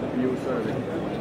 the view serving.